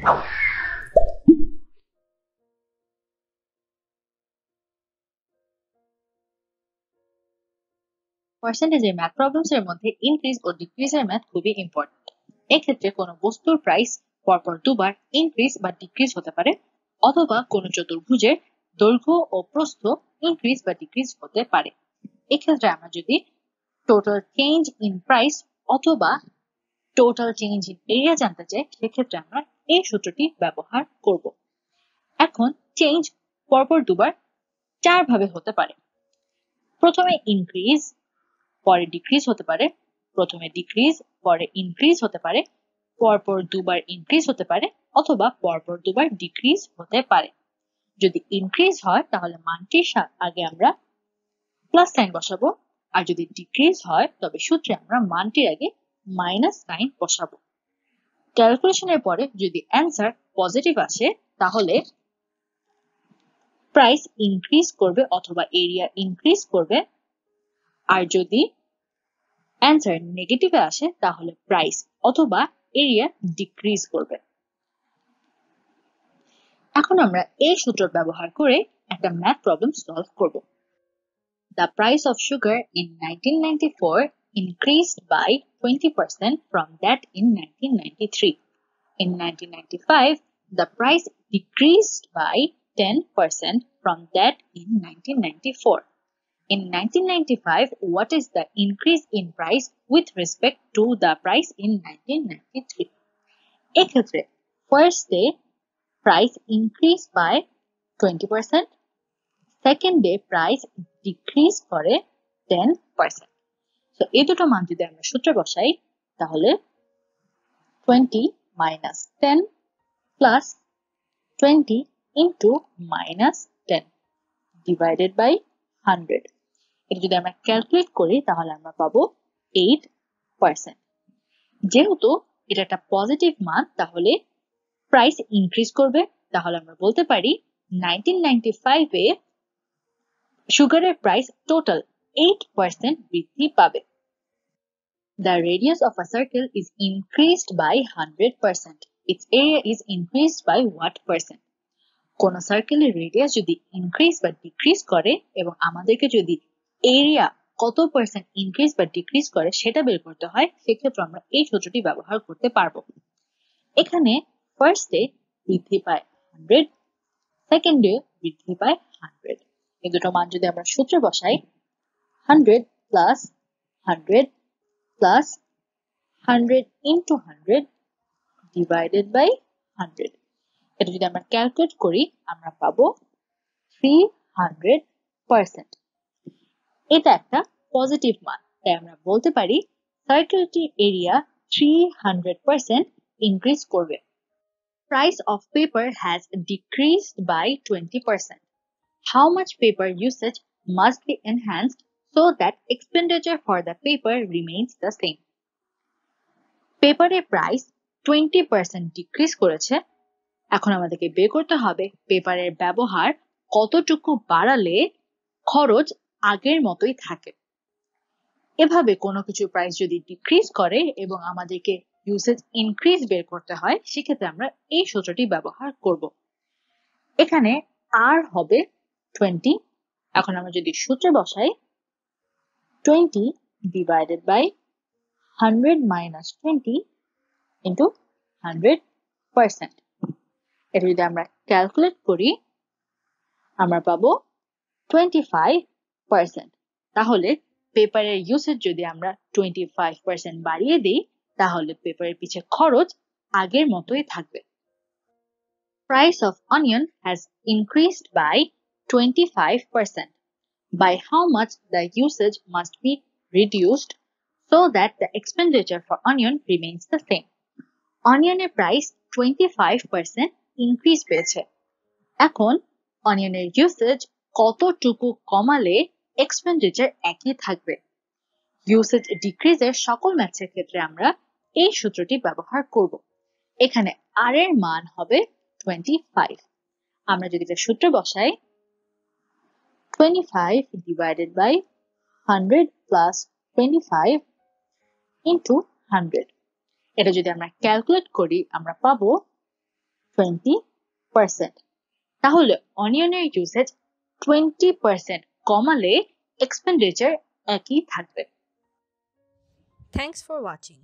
পার্সেন্টেজের math problems মধ্যে increase ও math খুবই ইম্পর্টেন্ট এক্ষেত্রে কোনো বস্তুর প্রাইস পরপর দুবার ইনক্রিজ বা ডিক্রিজ হতে পারে, অথবা কোনো চতুর্ভুজের দৈর্ঘ্য ও প্রস্থ ইনক্রিজ বা ডিক্রিজ হতে পারে। এক্ষেত্রে আমরা যদি টোটাল চেঞ্জ ইন প্রাইস অথবা টোটাল চেঞ্জ ইন এরিয়া জানতে চাই, সেক্ষেত্রে আমরা এই সূত্রটি ব্যবহার করব। এখন চেঞ্জ পরপর দুবার চার ভাবে হতে পারে। প্রথমে ইনক্রিজ পরে ডিক্রিজ হতে পারে। প্রথমে ডিক্রিজ পরে ইনক্রিজ হতে পারে। পরপর দুবার ইনক্রিজ হতে পারে অথবা পরপর দুবার ডিক্রিজ হতে পারে। যদি ইনক্রিজ হয়, তাহলে মানটির আগে আমরা প্লাস সাইন বসাবো। আর যদি ডিক্রিজ হয়, তবে সূত্রে আমরা মানটির আগে মাইনাস সাইন বসাবো। ক্যালকুলেশনের পরে যদি অ্যান্সার পজিটিভ আসে, তাহলে প্রাইস ইনক্রিজ করবে অথবা এরিয়া ইনক্রিজ করবে। আর যদি অ্যান্সার নেগেটিভে আসে, তাহলে প্রাইস অথবা এরিয়া ডিক্রিজ করবে। এখন আমরা এই সূত্র ব্যবহার করে একটা ম্যাথ প্রবলেম সলভ করব। The price of sugar in 1994 increased by 20% from that in 1993. In 1995, the price decreased by 10% from that in 1994. In 1995, what is the increase in price with respect to the price in 1993? এক্ষেত্রে first day price increased by 20%, second day price decrease করে 10%. So এই দুটো মান যদি আমরা সূত্রে বসাই, তাহলে 20 minus 10 plus 20 into minus 10 divided by 100 এটা যদি আমরা ক্যালকুলেট করি, তাহলে আমরা পাবো 8% যেহেতু এটা একটা পজিটিভ মান, তাহলে প্রাইস ইনক্রিজ করবে। তাহলে আমরা বলতে পারি 1995 এ সুগারের প্রাইস টোটাল এইট পার্সেন্ট বৃদ্ধি পাবে। The radius of a circle is increased by 100%. Its area is increased by what percent? কোন সার্কেলের রেডিয়াস যদি ইনক্রিজ বা ডিক্রিজ করে এবং আমাদেরকে যদি এরিয়া কত পার্সেন্ট ইনক্রিজ বা ডিক্রিজ করে সেটা বের করতে হয়, সেক্ষেত্রে আমরা এই সূত্রটি ব্যবহার করতে পারব এখানে ফার্স্ট ডে বৃদ্ধি পায় হান্ড্রেড সেকেন্ড ডে বৃদ্ধি পায় হান্ড্রেড এই দুটো মান যদি আমরা সূত্রে বসাই hundred plus hundred plus hundred into hundred divided by hundred এটা যদি আমরা ক্যালকুলেট করি আমরা পাবো থ্রি হান্ড্রেড পার্সেন্ট এটা একটা পজিটিভ মান তাই আমরা বলতে পারি সার্কেলটির area three hundred percent increase করবে price of paper has decreased by twenty percent how much paper usage must be enhanced so that expenditure for the paper remains the same. পেপারের price twenty percent decrease করেছে। এখন আমাদেরকে বের করতে হবে পেপারের ব্যবহার কতটুকু বাড়ালে খরচ আগের মতোই থাকে। এভাবে কোনো কিছু প্রাইস যদি ডিক্রিজ করে এবং আমাদেরকে ইউসেজ ইনক্রিজ বের করতে হয়, সেক্ষেত্রে আমরা এই সূত্রটি ব্যবহার করব। এখানে আর হবে টোয়েন্টি এখন আমরা যদি সূত্রে বসাই 20 divided by 100 minus 20 into 100 percent. এটা যদি আমরা ক্যালকুলেট করি, আমরা পাবো 25 পার্সেন্ট তাহলে পেপারের ইউসেজ যদি আমরা 25 পার্সেন্ট বাড়িয়ে দিই, তাহলে পেপারের পিছে খরচ আগের মতোই থাকবে Price of onion has increased by 25 percent. By how much the usage must be reduced so that the expenditure for onion remains the same. অনিয়নের price twenty five percent increase পেয়েছে এখন অনিয়নের ইউসেজ কতটুকু কমালে এক্সপেন্ডিচার একই থাকবে? Usage ডিক্রিজের সকল ম্যাথসের ক্ষেত্রে আমরা এই সূত্রটি ব্যবহার করব। এখানে আর এর মান হবে টোয়েন্টি ফাইভ আমরা যদি সূত্র বসাই 25 divided by 100 প্লাস 25 ইন্টু 100 এটা যদি আমরা ক্যালকুলেট করি, আমরা পাবো 20 পার্সেন্ট তাহলে অনিয়নের ইউসেজ 20 পার্সেন্ট কমালে এক্সপেন্ডিচার একই থাকবে। Thanks for watching